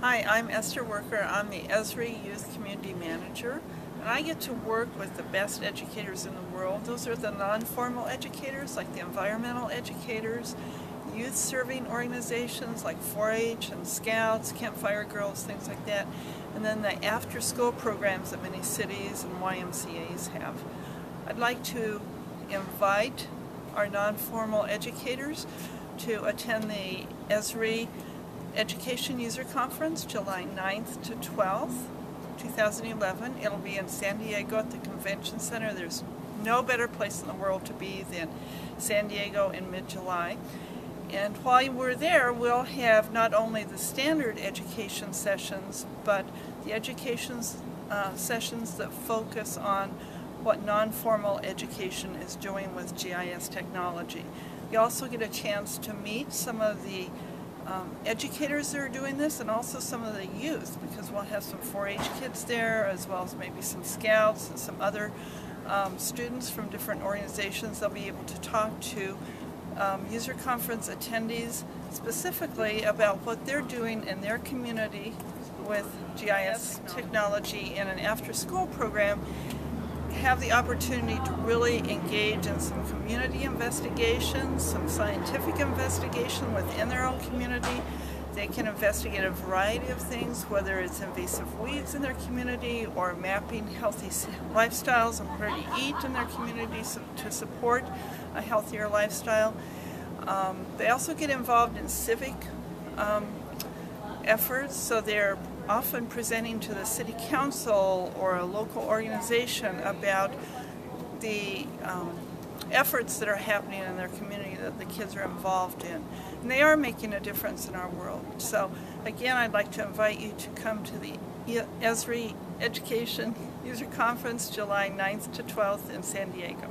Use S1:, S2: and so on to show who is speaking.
S1: Hi, I'm Esther Worker. I'm the Esri Youth Community Manager. And I get to work with the best educators in the world. Those are the non-formal educators, like the environmental educators, youth serving organizations like 4-H and Scouts, Campfire Girls, things like that, and then the after-school programs that many cities and YMCAs have. I'd like to invite our non-formal educators to attend the Esri Education User Conference, July 9th to 12th, 2011. It'll be in San Diego at the Convention Center. There's no better place in the world to be than San Diego in mid-July. And while we're there, we'll have not only the standard education sessions, but the education uh, sessions that focus on what non-formal education is doing with GIS technology. You also get a chance to meet some of the um, educators that are doing this and also some of the youth because we'll have some 4-H kids there as well as maybe some scouts and some other um, students from different organizations. They'll be able to talk to um, user conference attendees specifically about what they're doing in their community with GIS technology in an after-school program have the opportunity to really engage in some community investigations, some scientific investigation within their own community. They can investigate a variety of things, whether it's invasive weeds in their community or mapping healthy lifestyles and where to eat in their community to support a healthier lifestyle. Um, they also get involved in civic um, efforts, so they're often presenting to the city council or a local organization about the um, efforts that are happening in their community that the kids are involved in. And they are making a difference in our world. So again, I'd like to invite you to come to the Esri Education User Conference July 9th to 12th in San Diego.